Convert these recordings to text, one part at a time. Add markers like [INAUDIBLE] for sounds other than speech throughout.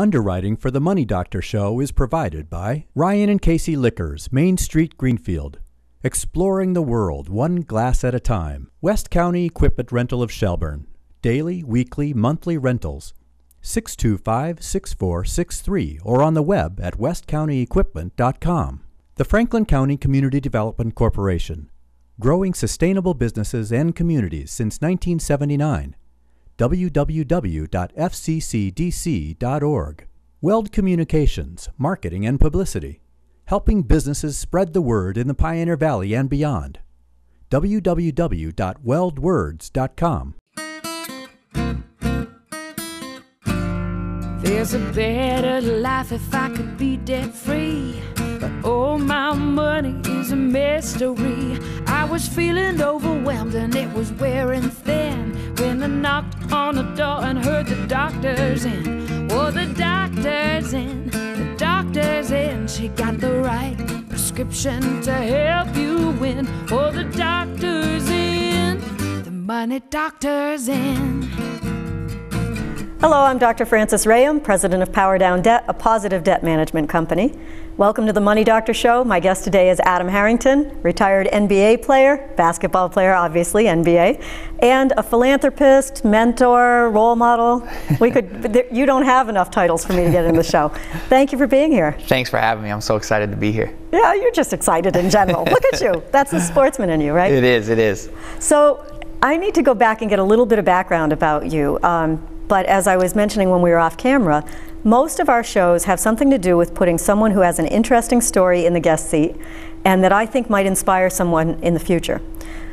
Underwriting for the Money Doctor Show is provided by Ryan and Casey Liquors, Main Street, Greenfield. Exploring the world one glass at a time. West County Equipment Rental of Shelburne. Daily, weekly, monthly rentals. 625 6463 or on the web at westcountyequipment.com. The Franklin County Community Development Corporation. Growing sustainable businesses and communities since 1979 www.fccdc.org. Weld Communications, Marketing and Publicity, helping businesses spread the word in the Pioneer Valley and beyond. www.weldwords.com. There's a better life if I could be debt free. But all my money is a mystery. I was feeling overwhelmed and it was wearing thin doctor's in. Oh, the doctor's in, the doctor's in. She got the right prescription to help you win. Oh, the doctor's in, the money doctor's in. Hello, I'm Dr. Frances Rahaim, president of Power Down Debt, a positive debt management company. Welcome to the Money Doctor Show. My guest today is Adam Harrington, retired NBA player, basketball player, obviously, NBA, and a philanthropist, mentor, role model. We could, [LAUGHS] you don't have enough titles for me to get in the show. Thank you for being here. Thanks for having me. I'm so excited to be here. Yeah, you're just excited in general. Look at you. That's the sportsman in you, right? It is, it is. So I need to go back and get a little bit of background about you. Um, but as I was mentioning when we were off camera, most of our shows have something to do with putting someone who has an interesting story in the guest seat and that I think might inspire someone in the future.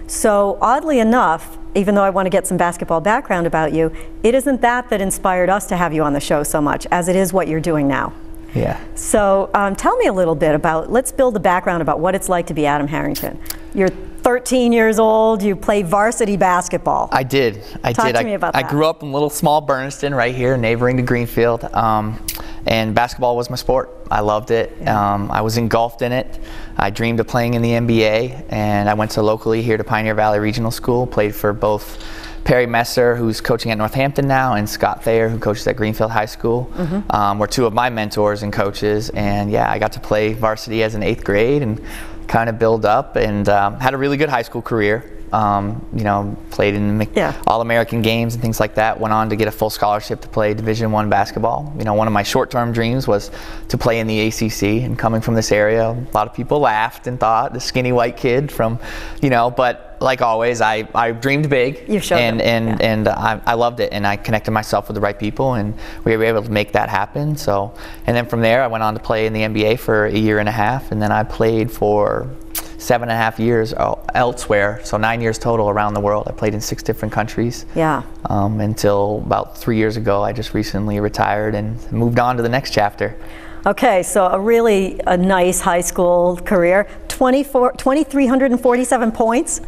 So oddly enough, even though I want to get some basketball background about you, it isn't that that inspired us to have you on the show so much as it is what you're doing now. Yeah. So um, tell me a little bit about, let's build the background about what it's like to be Adam Harrington. You're 13 years old, you play varsity basketball. I did. I Talk did. to I, me about I that. grew up in little small Bernardston right here, neighboring to Greenfield. Um, and basketball was my sport. I loved it. Um, I was engulfed in it. I dreamed of playing in the NBA, and I went to locally here to Pioneer Valley Regional School, played for both Perry Messer, who's coaching at Northampton now, and Scott Thayer, who coaches at Greenfield High School, Mm-hmm. um, were two of my mentors and coaches. And yeah, I got to play varsity as an eighth grade and kind of build up and um, had a really good high school career. Um, you know, played in Yeah. All-American games and things like that. Went on to get a full scholarship to play Division One basketball. You know, one of my short-term dreams was to play in the ACC. And coming from this area, a lot of people laughed and thought the skinny white kid from, you know. But like always, I, I dreamed big. You showed and them, and yeah. and I, I loved it. And I connected myself with the right people, and we were able to make that happen. So, and then from there, I went on to play in the NBA for a year and a half, and then I played for seven and a half years elsewhere, so nine years total around the world. I played in six different countries. Yeah. Um, until about three years ago, I just recently retired and moved on to the next chapter. Okay, so a really a nice high school career. 24, 2,347 points.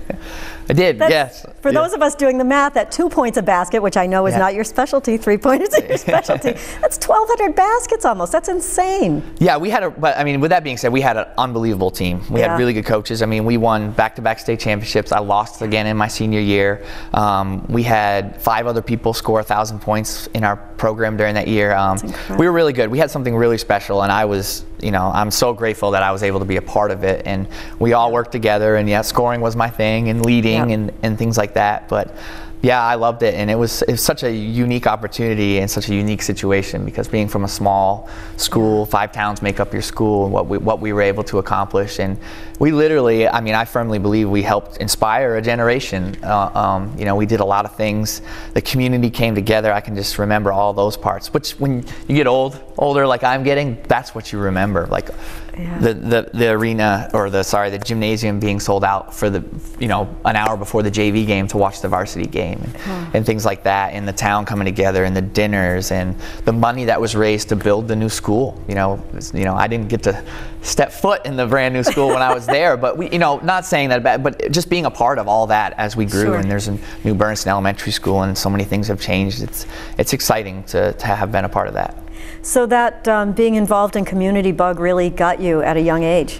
I did, That's- yes. For Yeah. those of us doing the math, at two points a basket, which I know is Yeah. not your specialty, three pointers is your [LAUGHS] specialty. That's 1,200 baskets almost. That's insane. Yeah, we had a, but I mean, with that being said, we had an unbelievable team. We Yeah. had really good coaches. I mean, we won back-to-back state championships. I lost again in my senior year. Um, we had five other people score a thousand points in our program during that year. Um, we were really good. We had something really special, and I was, you know, I'm so grateful that I was able to be a part of it. And we all worked together. And yeah, scoring was my thing, and leading, Yeah. and, and things like that. But yeah, I loved it, and it was it was such a unique opportunity and such a unique situation because being from a small school, five towns make up your school, and what we what we were able to accomplish, and we literally, I mean, I firmly believe we helped inspire a generation. Uh, um, you know, we did a lot of things. The community came together. I can just remember all those parts. Which, when you get old, older like I'm getting, that's what you remember. Like Yeah. the, the the arena or the sorry the gymnasium being sold out for the you know an hour before the JV game to watch the varsity game and, and things like that and the town coming together and the dinners and the money that was raised to build the new school you know it's- you know I didn't get to step foot in the brand new school when I was there but we you know not saying that bad but just being a part of all that as we grew Sure. and there's a new Bernardston Elementary School and so many things have changed it's it's exciting to, to have been a part of that So that um, being involved in community bug really got you at a young age.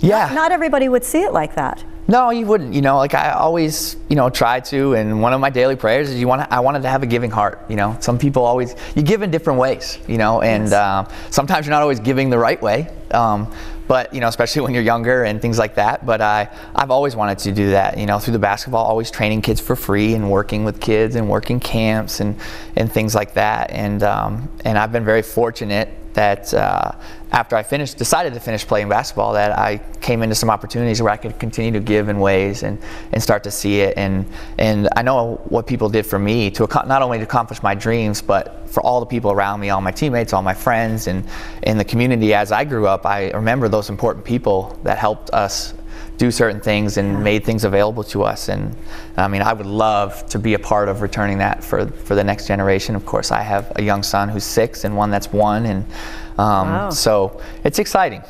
yeah Not everybody would see it like that. No, you wouldn't. You know, like I always, you know, try to. And one of my daily prayers is you want. I wanted to have a giving heart. You know, some people always you give in different ways. You know, and Yes. uh, sometimes you're not always giving the right way. Um, but you know, especially when you're younger and things like that. But I, I've always wanted to do that. You know, through the basketball, always training kids for free and working with kids and working camps and and things like that. And um, and I've been very fortunate that uh, after I finished, decided to finish playing basketball, that I came into some opportunities where I could continue to give in ways and, and start to see it. And and I know what people did for me to not only to accomplish my dreams, but for all the people around me, all my teammates, all my friends, and in the community. As I grew up, I remember those important people that helped us do certain things and made things available to us. And I mean, I would love to be a part of returning that for, for the next generation. Of course, I have a young son who's six and one that's one. And um, Wow. so it's exciting.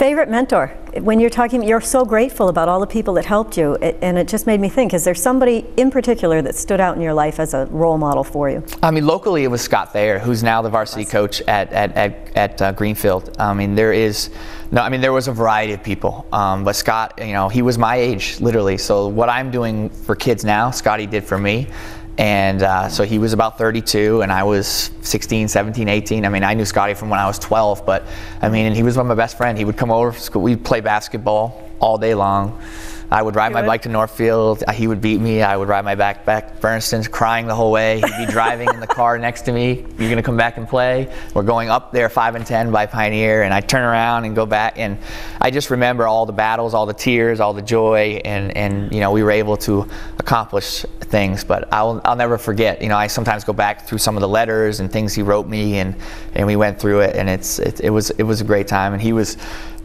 Favorite mentor? When you're talking, you're so grateful about all the people that helped you, it, and it just made me think: Is there somebody in particular that stood out in your life as a role model for you? I mean, locally it was Scott Thayer, who's now the varsity coach at at at, at uh, Greenfield. I mean, there is no, I mean, there was a variety of people, um, but Scott, you know, he was my age, literally. So what I'm doing for kids now, Scotty did for me. And uh, so he was about 32, and I was 16, 17, 18. I mean, I knew Scotty from when I was 12, but I mean, and he was one of my best friend. He would come over for school. We'd play basketball all day long. I would ride my would? bike to Northfield. uh, He would beat me. I would ride my back back Bernardston's, crying the whole way. He'd be [LAUGHS] driving in the car next to me. You're gonna come back and play. We're going up there five and ten by Pioneer, and I turn around and go back. And I just remember all the battles, all the tears, all the joy, and and you know we were able to accomplish things. But I'll I'll never forget. You know I sometimes go back through some of the letters and things he wrote me, and and we went through it, and it's it, it was it was a great time, and he was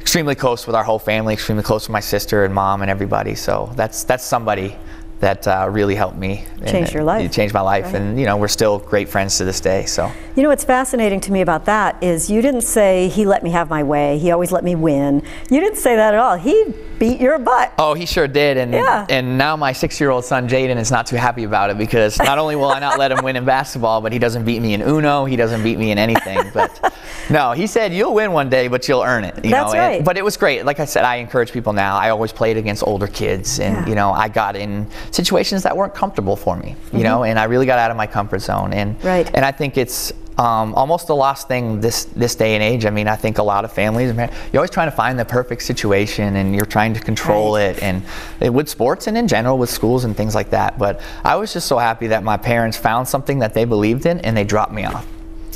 extremely close with our whole family, extremely close with my sister and mom and everybody. So that's that's somebody that uh, really helped me. and Changed your life. It changed my life, Right. and you know we're still great friends to this day. So You know what's fascinating to me about that is you didn't say he let me have my way. He always let me win. You didn't say that at all. He beat your butt. Oh, he sure did, and Yeah. and now my six-year-old son Jaden is not too happy about it because not only will I not let him win in basketball, but he doesn't beat me in Uno. He doesn't beat me in anything. But [LAUGHS] no, he said you'll win one day, but you'll earn it. You That's know? and- right. but it was great. Like I said, I encourage people now. I always played against older kids, and Yeah. you know I got in situations that weren't comfortable for me. You know, and I really got out of my comfort zone. And Mm-hmm. Right. and I think it's um, almost the lost thing this this day and age. I mean, I think a lot of families, man, you're always trying to find the perfect situation, and you're trying to control Right. it, and it, with sports and in general with schools and things like that. But I was just so happy that my parents found something that they believed in, and they dropped me off.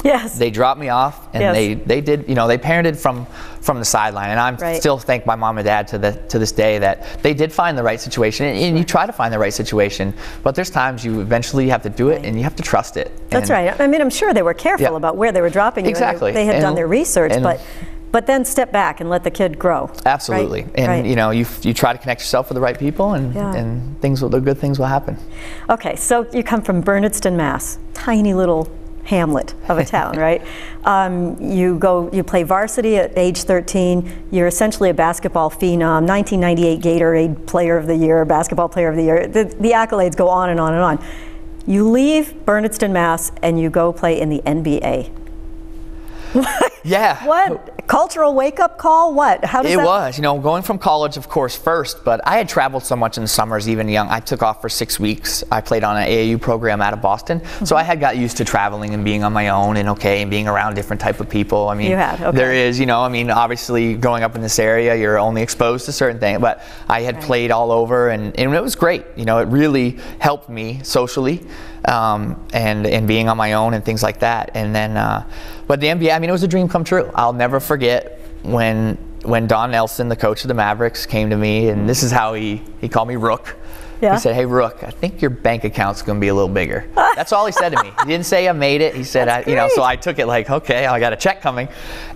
Yes. They dropped me off, and Yes. they they did, you know, they parented from from the sideline, and I'm Right. still thank my mom and dad to the to this day that they did find the right situation, and, and you try to find the right situation, but there's times you eventually have to do it, Right. and you have to trust it. That's And- right. I mean, I'm sure they were careful Yeah. about where they were dropping you. and they- Exactly. They, had done their research, and- but but then step back and let the kid grow. right? Absolutely, and Right. you know, you you try to connect yourself with the right people, and Yeah. and things will, the good things will happen. Okay, so you come from Bernardston, Mass, tiny little hamlet of a town, [LAUGHS] right? Um, you go, you play varsity at age 13. You're essentially a basketball phenom, 1998 Gatorade Player of the Year, Basketball Player of the Year. The, the accolades go on and on and on. You leave Bernardston, Mass, and you go play in the NBA. Yeah. What cultural wake-up call? What? How does It that? was, you know, going from college, of course, first, but I had traveled so much in the summers, even young. I took off for six weeks. I played on an AAU program out of Boston, so Mm-hmm. I had got used to traveling and being on my own and okay, and being around different type of people. I mean, You had, okay. there is, you know, I mean, obviously, growing up in this area, you're only exposed to certain things, but I had played all over, and, and it was great. You know, it really helped me socially, um, and and being on my own and things like that. And then, uh, but the NBA, I mean, it was a dream come true. I'll never forget when when Don Nelson, the coach of the Mavericks, came to me, and this is how he he called me Rook. Yeah. He said, "Hey Rook, I think your bank account's going to be a little bigger." [LAUGHS] That's all he said to me. He didn't say I made it. He said, I, "You know." So. I took it like, "Okay, I got a check coming,"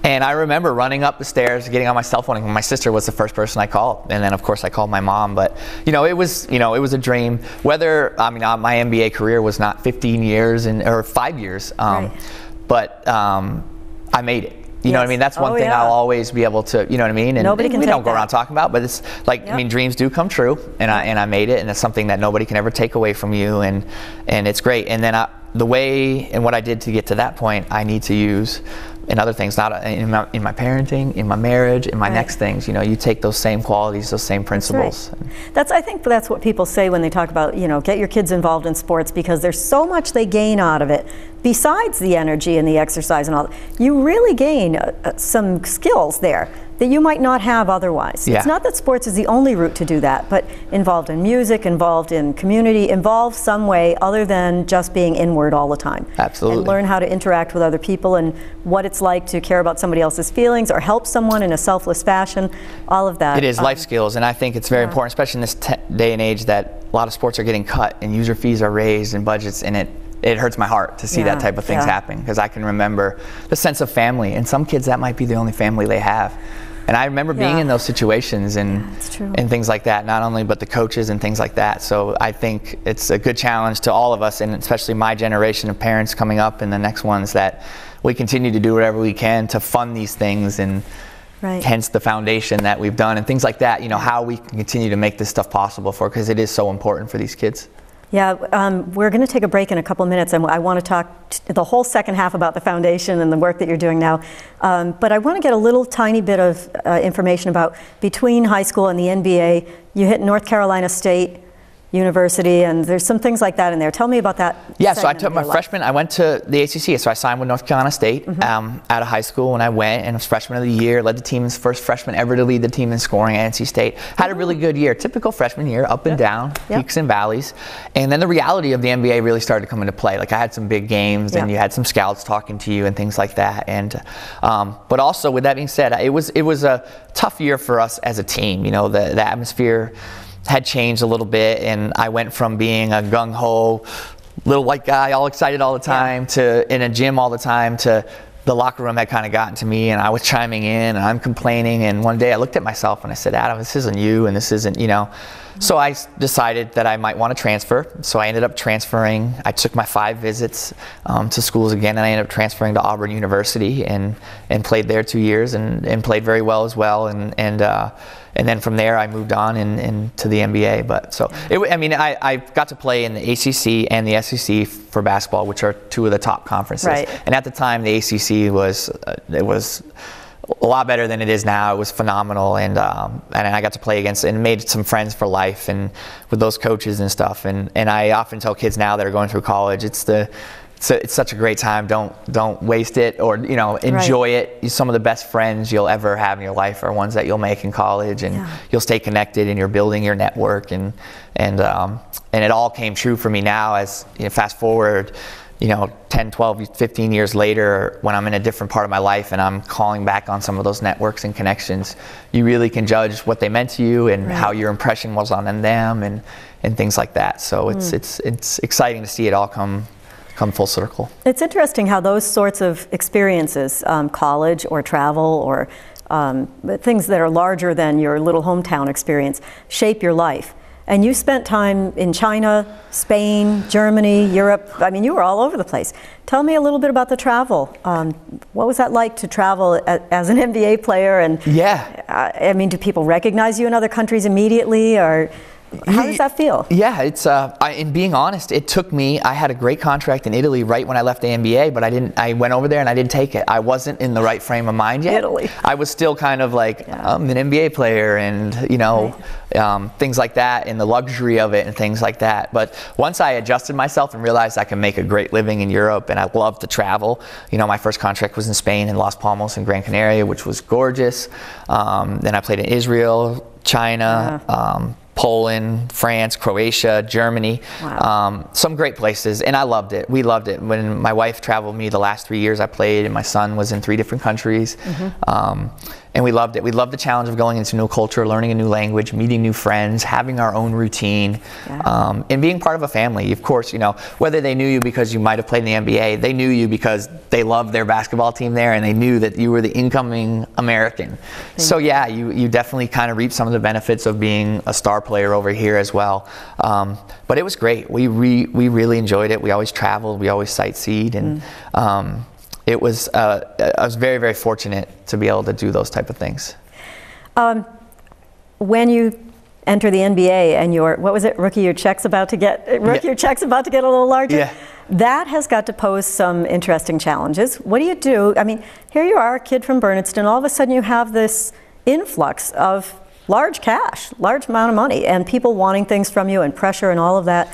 and I remember running up the stairs, getting on my cell phone, and my sister was the first person I called, and then of course I called my mom. But you know, it was you know it was a dream. Whether I mean uh, my NBA career was not 15 years and or five years, um, Right. but um, I made it. You know what I mean? That's one Oh, thing yeah. I'll always be able to, you know what I mean? And, Nobody and can we don't go that. around talking about, but it's like, Yep. I mean, dreams do come true, and I and I made it, and it's something that nobody can ever take away from you, and and it's great. And then I, the way and what I did to get to that point, I need to use in other things, not in my, in my parenting, in my marriage, in my Right. next things. You know, you take those same qualities, those same principles. That's I think that's what people say when they talk about you know get your kids involved in sports because there's so much they gain out of it besides the energy and the exercise and all. You really gain uh, uh, some skills there that you might not have otherwise. Yeah. It's not that sports is the only route to do that, but involved in music, involved in community, involved some way other than just being inward all the time. Absolutely. And learn how to interact with other people and what it's like to care about somebody else's feelings or help someone in a selfless fashion. All of that. It is Um, life skills, and I think it's very yeah. important, especially in this day and age that a lot of sports are getting cut and user fees are raised and budgets, and it it hurts my heart to see Yeah, that type of things yeah. happen because I can remember the sense of family, and some kids that might be the only family they have. And I remember being Yeah. in those situations and and things like that. Not only but the coaches and things like that. So I think it's a good challenge to all of us, and especially my generation of parents coming up and the next ones that we continue to do whatever we can to fund these things and Right. hence the foundation that we've done and things like that you know how we can continue to make this stuff possible for because it is so important for these kids Yeah, um, we're going to take a break in a couple minutes, and I want to talk the whole second half about the foundation and the work that you're doing now. Um, but I want to get a little tiny bit of uh, information about between high school and the NBA. You hit North Carolina State University, and there's some things like that in there. Tell me about that. yeah so i took my life. freshman i went to the acc so i signed with north carolina state Mm-hmm. um, out of high school when i went and was freshman of the year led the team's first freshman ever to lead the team in scoring at nc state had a really good year typical freshman year up and down Yep. peaks and valleys and then the reality of the nba really started to come into play like i had some big games and you had some scouts talking to you and things like that. And um, but also with that being said, it was it was a tough year for us as a team. You know, the the atmosphere had changed a little bit, and I went from being a gung ho little white guy, all excited all the time, to in a gym all the time, to the locker room had kind of gotten to me, and I was chiming in, and I'm complaining. And one day I looked at myself and I said, Adam, this isn't you, and this isn't, you know. So I decided that I might want to transfer. So I ended up transferring. I took my five visits um, to schools again, and I ended up transferring to Auburn University and and played there two years and, and played very well as well. And and uh, and then from there I moved on and, and to the NBA. But so it, I mean I, I got to play in the ACC and the SEC for basketball, which are two of the top conferences. Right. And at the time, the ACC was uh, it was a lot better than it is now. It was phenomenal, and um, and I got to play against and made some friends for life, and with those coaches and stuff. And and I often tell kids now that are going through college, it's the it's, a, it's such a great time. Don't don't waste it, or you know enjoy it. Some of the best friends you'll ever have in your life are ones that you'll make in college, and Yeah. you'll stay connected, and you're building your network, and and um, and it all came true for me now. As you know, fast forward you know 10 12 15 years later when i'm in a different part of my life and i'm calling back on some of those networks and connections you really can judge what they meant to you and how your impression was on them and and things like that so it's it's it's exciting to see it all come come full circle It's interesting how those sorts of experiences, um, college or travel or um, things that are larger than your little hometown experience, shape your life. And you spent time in China, Spain, Germany, Europe. I mean, you were all over the place. Tell me a little bit about the travel. Um, what was that like to travel a, as an NBA player? And Yeah. uh, I mean, do people recognize you in other countries immediately, or how does that feel? Yeah, it's. Uh, I, in being honest, it took me. I had a great contract in Italy right when I left the NBA, but I didn't. I went over there and I didn't take it. I wasn't in the right frame of mind yet. Italy. I was still kind of like I'm an NBA player, and you know, um, things like that, and the luxury of it, and things like that. But once I adjusted myself and realized I can make a great living in Europe, and I love to travel. You know, my first contract was in Spain, in Las Palmas, and Gran Canaria, which was gorgeous. Um, then I played in Israel, China. Um, Poland, France, Croatia, Germany, Wow. um, some great places, and I loved it. We loved it. When my wife traveled me the last three years I played, and my son was in three different countries, um, and we loved it. We loved the challenge of going into a new culture, learning a new language, meeting new friends, having our own routine, Yeah. um, and being part of a family. Of course, you know whether they knew you because you might have played in the NBA, they knew you because they loved their basketball team there, and they knew that you were the incoming American. So yeah, you you definitely kind of reap some of the benefits of being a star player over here as well. Um, but it was great. We re, we really enjoyed it. We always traveled. We always sightseed, and um, it was. Uh, I was very very fortunate to be able to do those type of things. when you enter the NBA and your what was it rookie your check's about to get rookie Yeah. your check's about to get a little larger. Yeah. that has got to pose some interesting challenges. What do you do? I mean, here you are, a kid from Bernardston, all of a sudden you have this influx of large cash, large amount of money, and people wanting things from you and pressure and all of that.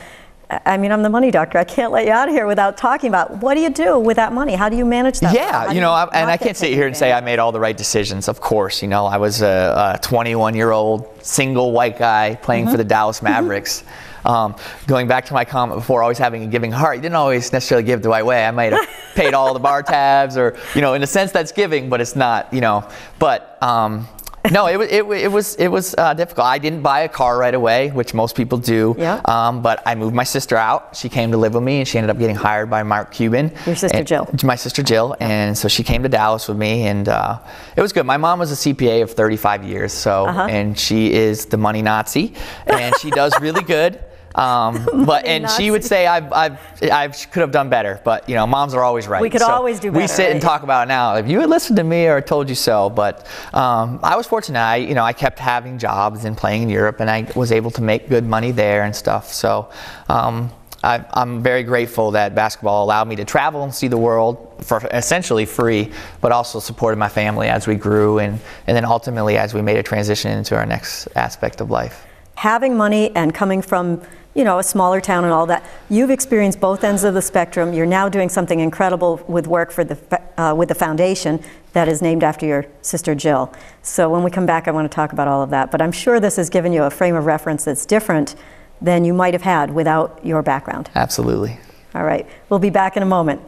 I mean, I'm the money doctor. I can't let you out of here without talking about what do you do with that money? How do you manage that? Yeah, you know, I, and I can't sit here and say I made all the right decisions. Of course, you know, I was a 21 year old single white guy playing mm-hmm. for the Dallas Mavericks. [LAUGHS] Um, going back to my comment before, always having a giving heart, you didn't always necessarily give the right way. I might have paid all the bar [LAUGHS] tabs, or you know, in a sense that's giving, but it's not, you know. But um, [LAUGHS] no, it was it, it was it was uh, difficult. I didn't buy a car right away, which most people do. Yeah. Um, but I moved my sister out. She came to live with me, and she ended up getting hired by Mark Cuban. Your sister and, Jill. My sister Jill, and so she came to Dallas with me, and uh, it was good. My mom was a CPA of 35 years, so uh-huh. and she is the money Nazi, and she does really good. Um, [LAUGHS] but and she would say I I I could have done better, but you know moms are always right. We could so always do better. We sit right? and talk about it now. If you had listened to me or told you so, but um, I was fortunate. I you know I kept having jobs and playing in Europe, and I was able to make good money there and stuff. So. Um, I, am very grateful that basketball allowed me to travel and see the world for essentially free, but also supported my family as we grew and, and then ultimately as we made a transition into our next aspect of life. Having money and coming from you know, a smaller town and all that. You've experienced both ends of the spectrum. You're now doing something incredible with work for the, uh, with the foundation that is named after your sister Jill. So when we come back, I want to talk about all of that. But I'm sure this has given you a frame of reference that's different than you might have had without your background. Absolutely. All right. We'll be back in a moment.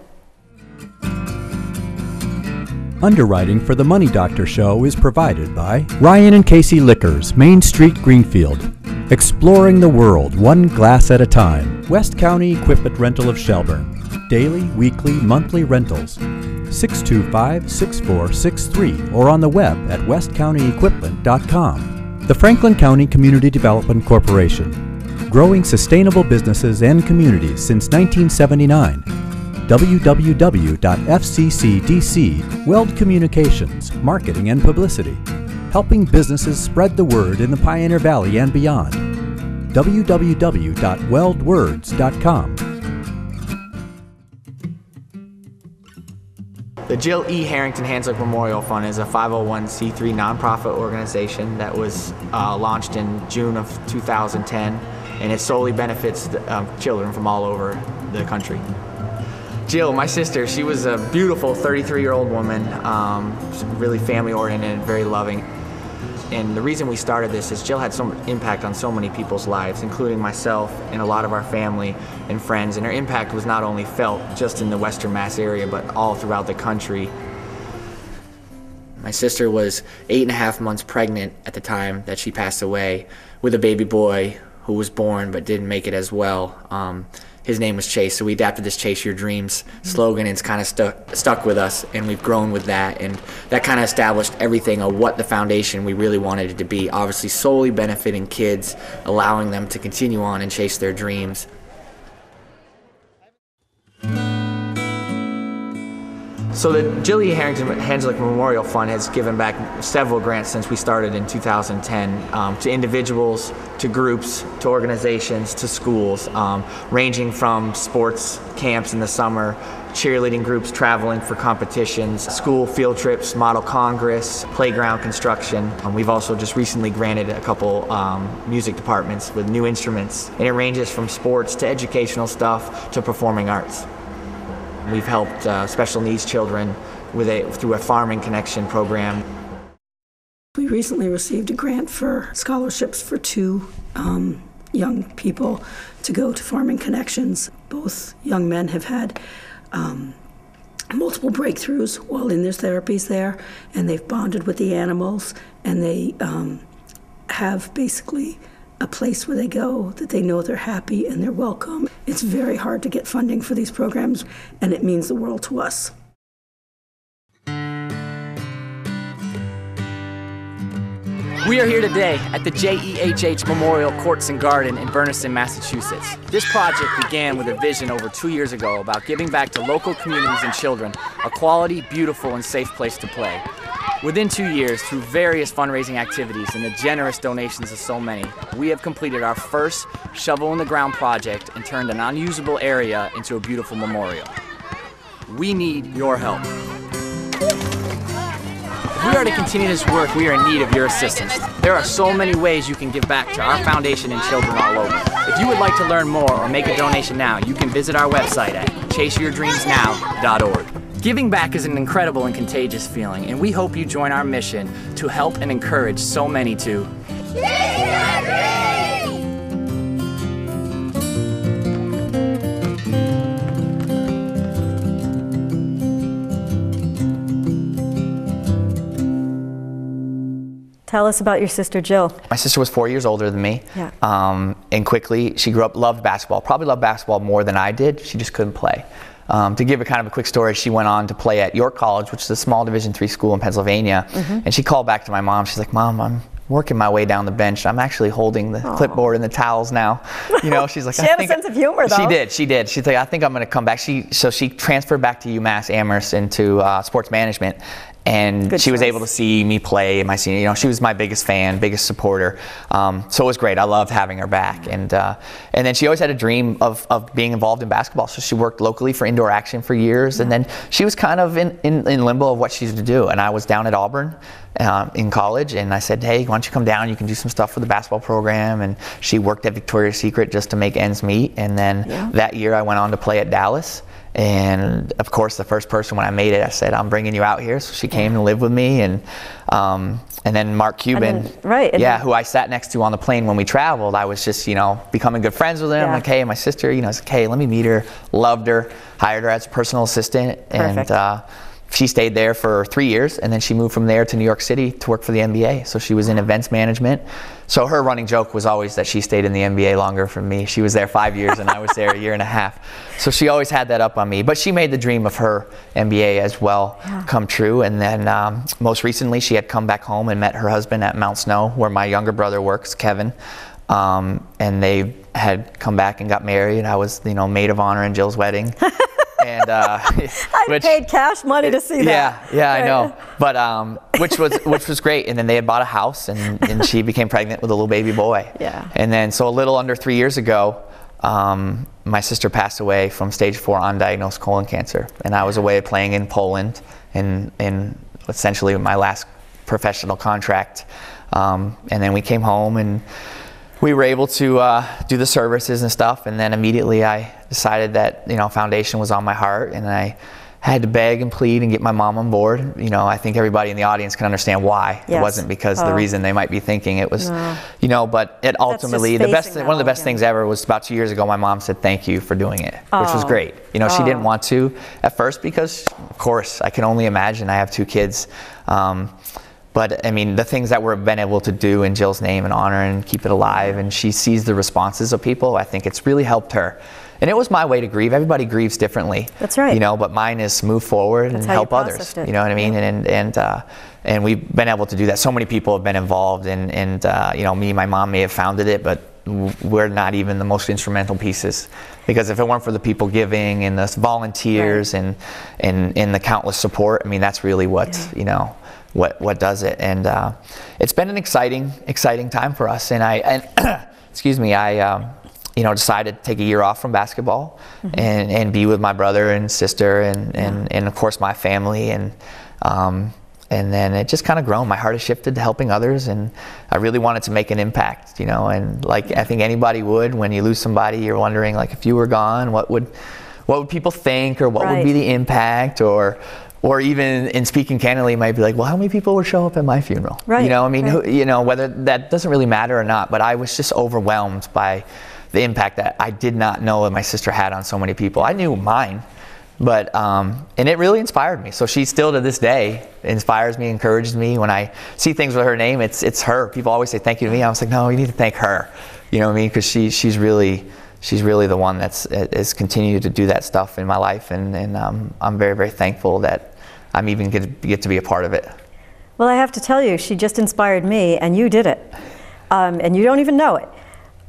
Underwriting for the Money Doctor Show is provided by Ryan and Casey Liquors, Main Street, Greenfield. Exploring the world one glass at a time. West County Equipment Rental of Shelburne. Daily, weekly, monthly rentals. 625 6463 or on the web at westcountyequipment.com. The Franklin County Community Development Corporation. Growing sustainable businesses and communities since 1979 www.fccdc Weld Communications, Marketing and Publicity, helping businesses spread the word in the Pioneer Valley and beyond. www.weldwords.com. The Jill E. Harrington Hanslick Memorial Fund is a 501c3 nonprofit organization that was uh, launched in June of 2010, and it solely benefits the, um, children from all over the country. Jill, my sister, she was a beautiful 33 year old woman, um, really family oriented, very loving. And the reason we started this is Jill had so much impact on so many people's lives, including myself and a lot of our family and friends. And her impact was not only felt just in the Western Mass area, but all throughout the country. My sister was eight and a half months pregnant at the time that she passed away with a baby boy who was born but didn't make it as well. Um, his name was Chase. So we adapted this "Chase Your Dreams" slogan, and it's kind of stuck stuck with us, and we've grown with that, and that kind of established everything of what the foundation we really wanted it to be. Obviously, solely benefiting kids, allowing them to continue on and chase their dreams. So the Jill E. Harrington Hanslick Memorial Fund has given back several grants since we started in 2010 um, to individuals, to groups, to organizations, to schools, um, ranging from sports camps in the summer, cheerleading groups traveling for competitions, school field trips, model congress, playground construction. Um, we've also just recently granted a couple um, music departments with new instruments, and it ranges from sports to educational stuff to performing arts. We've helped uh, special needs children with a, through a farming connection program. We recently received a grant for scholarships for two um, young people to go to Farming Connections. Both young men have had um, multiple breakthroughs while in their therapies there, and they've bonded with the animals, and they um, have basically a place where they go that they know they're happy and they're welcome. It's very hard to get funding for these programs, and it means the world to us. We are here today at the JEHH Memorial Courts and Garden in Bernardston, Massachusetts. This project began with a vision over two years ago about giving back to local communities and children a quality, beautiful, and safe place to play. Within two years, through various fundraising activities and the generous donations of so many, we have completed our first shovel in the ground project and turned an unusable area into a beautiful memorial. We need your help. If we are to continue this work, we are in need of your assistance. There are so many ways you can give back to our foundation and children all over. If you would like to learn more or make a donation now, you can visit our website at chaseyourdreamsnow.org. Giving back is an incredible and contagious feeling, and we hope you join our mission to help and encourage so many to Tell us about your sister Jill. My sister was four years older than me. Yeah. Um, and quickly, she grew up, loved basketball. Probably loved basketball more than I did. She just couldn't play. Um, to give a kind of a quick story, she went on to play at York College, which is a small Division three school in Pennsylvania. Mm-hmm. And she called back to my mom. She's like, "Mom, I'm working my way down the bench. I'm actually holding the clipboard and the towels now." You know, she's like, [LAUGHS] She "I had a think-" sense of humor, though. She did. She did. She's like, "I think I'm going to come back." She so she transferred back to UMass Amherst into uh, sports management. And Good she was able to see me play in my senior. You know, she was my biggest fan, biggest supporter. Um, so it was great. I loved having her back. And uh, and then she always had a dream of, of being involved in basketball. So she worked locally for indoor action for years. And then she was kind of in, in, in limbo of what she's to do. And I was down at Auburn. Um, in college, and I said, "Hey, why don't you come down? You can do some stuff for the basketball program." And she worked at Victoria's Secret just to make ends meet. And then that year, I went on to play at Dallas. And of course, the first person when I made it, I said, "I'm bringing you out here." So she came and lived with me, and um, and then Mark Cuban, then- right, yeah, then- who I sat next to on the plane when we traveled. I was just, you know, becoming good friends with him. Yeah. Like, hey, my sister, you know, I was like, hey, let me meet her. Loved her, hired her as a personal assistant, Perfect. and uh, she stayed there for three years, and then she moved from there to New York City to work for the NBA. So she was in events management. So her running joke was always that she stayed in the NBA longer for me. She was there five years, and I was there a year and a half. So she always had that up on me. But she made the dream of her NBA as well come true. And then um, most recently, she had come back home and met her husband at Mount Snow, where my younger brother works, Kevin. Um, and they had come back and got married. I was, you know, maid of honor in Jill's wedding. [LAUGHS] and uh, [LAUGHS] I [LAUGHS] which- paid cash money to see that. yeah, yeah, I know. But um, which was which was great. And then they had bought a house, and, and she [LAUGHS] became pregnant with a little baby boy. Yeah. And then so a little under three years ago, um, my sister passed away from stage four undiagnosed colon cancer, and I was away playing in Poland, in in essentially my last professional contract. Um, and then we came home and we were able to uh, do the services and stuff and then immediately i decided that you know foundation was on my heart and i had to beg and plead and get my mom on board you know i think everybody in the audience can understand why Yes. it wasn't because the Oh. reason they might be thinking it was No. you know but it ultimately the best one of the best things ever was about two years ago my mom said thank you for doing it which was Oh. great you know she Oh. didn't want to at first because of course i can only imagine i have two kids um, but I mean, the things that we've been able to do in Jill's name and honor and keep it alive, and she sees the responses of people. I think it's really helped her. And it was my way to grieve. Everybody grieves differently. That's right. You know, but mine is move forward and how you help others. it. You know what I mean? And and uh, and we've been able to do that. So many people have been involved, and and uh, you know, me, and my mom may have founded it, but we're not even the most instrumental pieces. Because if it weren't for the people giving and the volunteers and and and the countless support, I mean, that's really what you know what what does it. And uh, it's been an exciting exciting time for us. And I and [CLEARS THROAT] excuse me, I. Um, you know, decided to take a year off from basketball and, and be with my brother and sister and, and, and of course my family and um, and then it just kind of grown. My heart has shifted to helping others, and I really wanted to make an impact, you know. And like I think anybody would, when you lose somebody, you're wondering like if you were gone, what would what would people think, or what would be the impact, or or even in speaking candidly, might be like, well, how many people would show up at my funeral? Right, You know, I mean, right. who, you know, whether that doesn't really matter or not. But I was just overwhelmed by the impact that I did not know that my sister had on so many people. I knew mine, but um, and it really inspired me. So she still to this day inspires me, encourages me. When I see things with her name, it's it's her. People always say thank you to me. I was like, no, you need to thank her. You know what I mean? Because she she's really she's really the one that's is continued to do that stuff in my life, and and um, I'm very very thankful that I'm even get to, get to be a part of it. Well, I have to tell you, she just inspired me, and you did it. Um, and you don't even know it.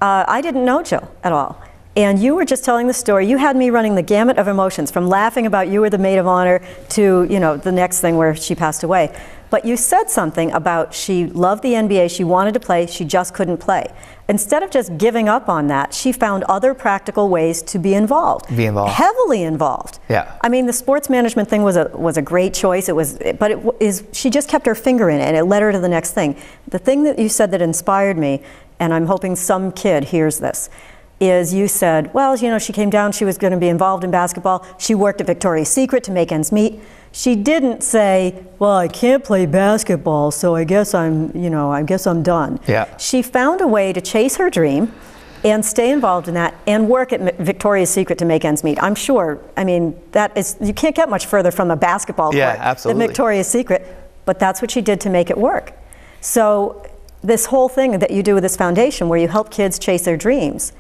Uh, I didn't know Jill at all. And you were just telling the story. You had me running the gamut of emotions from laughing about you were the maid of honor to, you know, the next thing where she passed away. But you said something about she loved the NBA, she wanted to play, she just couldn't play. Instead of just giving up on that, she found other practical ways to be involved. Be involved. Heavily involved. Yeah. I mean, the sports management thing was a was a great choice. It was, but it is she just kept her finger in it, and it led her to the next thing. The thing that you said that inspired me, and I'm hoping some kid hears this, is you said, well, you know, she came down, she was going to be involved in basketball. She worked at Victoria's Secret to make ends meet. She didn't say, well, I can't play basketball, so I guess I'm, you know, I guess I'm done. Yeah. She found a way to chase her dream and stay involved in that and work at Victoria's Secret to make ends meet. I'm sure, I mean, that is, you can't get much further from a basketball Yeah, court absolutely. than Victoria's Secret, but that's what she did to make it work. So, this whole thing that you do with this foundation where you help kids chase their dreams,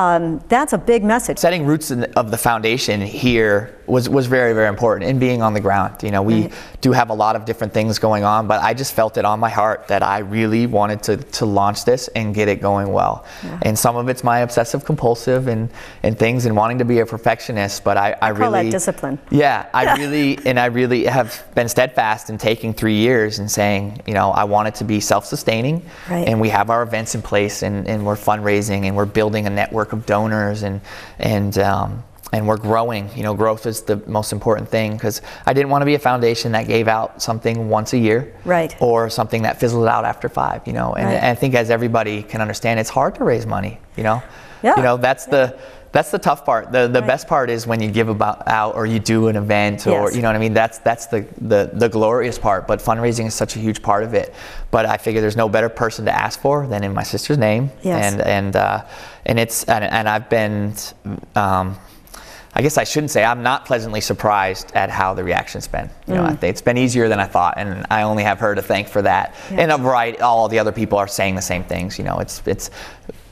um, that's a big message. setting roots in, of the foundation here was, was very very important and being on the ground you know we Right. do have a lot of different things going on but i just felt it on my heart that i really wanted to, to launch this and get it going well and some of it's my obsessive compulsive and, and things and wanting to be a perfectionist but i, I, call that really discipline. yeah i [LAUGHS] really and i really have been steadfast in taking three years and saying you know i want it to be self-sustaining Right. and we have our events in place and, and we're fundraising and we're building a network of donors and and um, and we're growing. You know, growth is the most important thing because I didn't want to be a foundation that gave out something once a year, Right. Or something that fizzled out after five. You know, and, Right. and I think as everybody can understand, it's hard to raise money. You know, Yeah. You know, that's the that's the tough part. The the Right. best part is when you give about out or you do an event or Yes. you know what I mean. That's that's the, the the glorious part. But fundraising is such a huge part of it. But I figure there's no better person to ask for than in my sister's name. Yes. And and uh, and it's and, and I've been. Um, I guess I shouldn't say I'm not pleasantly surprised at how the reaction's been. You know, I think it's been easier than I thought, and I only have her to thank for that. And a variety, all the other people are saying the same things. You know, it's it's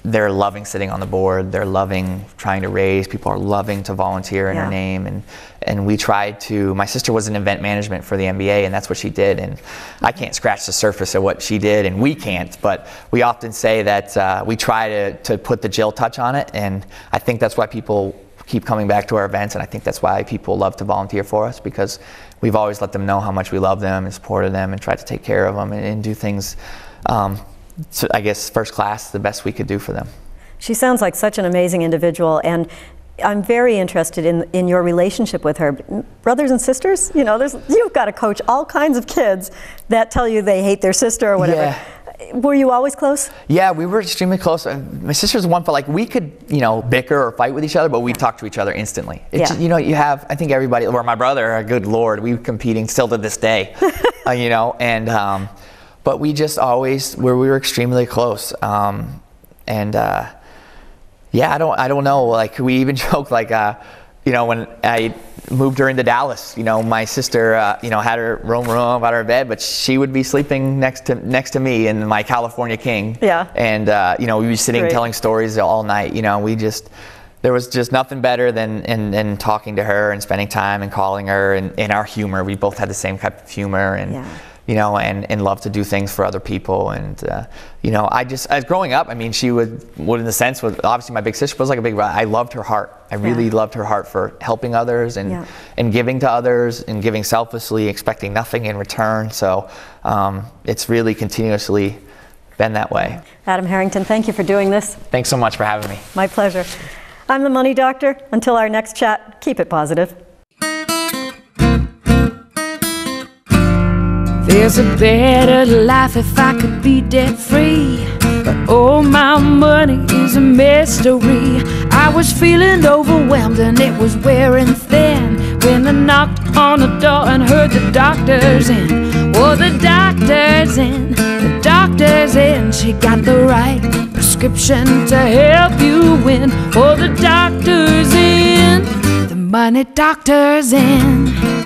they're loving sitting on the board. They're loving trying to raise. People are loving to volunteer in Yeah. her name, and and we tried to. My sister was in event management for the NBA, and that's what she did. And I can't scratch the surface of what she did, and we can't. But we often say that uh, we try to to put the Jill touch on it, and I think that's why people keep coming back to our events, and I think that's why people love to volunteer for us because we've always let them know how much we love them and supported them and tried to take care of them and, and do things. Um, so I guess first class, the best we could do for them. She sounds like such an amazing individual, and I'm very interested in, in your relationship with her. Brothers and sisters, you know, there's, you've got to coach all kinds of kids that tell you they hate their sister or whatever. Yeah. Were you always close? Yeah, we were extremely close. Uh, My sister's one for like we could, you know, bicker or fight with each other, but we talk to each other instantly. It's Yeah. just- you know, you have. I think everybody, or my brother, good lord, we were competing still to this day, [LAUGHS] uh, you know, and um, but we just always where we were extremely close, um, and uh, yeah, I don't, I don't know. Like we even [LAUGHS] joke like. Uh, you know, when I moved her into Dallas, you know, my sister, uh, you know, had her room room out her bed, but she would be sleeping next to next to me in my California King. Yeah. And uh, you know, we were sitting Great. telling stories all night. You know, we just there was just nothing better than in, in talking to her and spending time and calling her and in our humor. We both had the same type of humor and. Yeah. You know, and, and love to do things for other people, and uh, you know, I just as growing up, I mean, she would, would in the sense was obviously my big sister was like a big. I loved her heart. I really Yeah. loved her heart for helping others and Yeah. and giving to others and giving selflessly, expecting nothing in return. So um, it's really continuously been that way. Adam Harrington, thank you for doing this. Thanks so much for having me. My pleasure. I'm the Money Doctor. Until our next chat, keep it positive. There's a better life if I could be debt free. But all my money is a mystery. I was feeling overwhelmed and it was wearing thin. When I knocked on the door and heard the doctor's in. Oh, the doctor's in, the doctor's in. She got the right prescription to help you win. Oh, the doctor's in, the money doctor's in.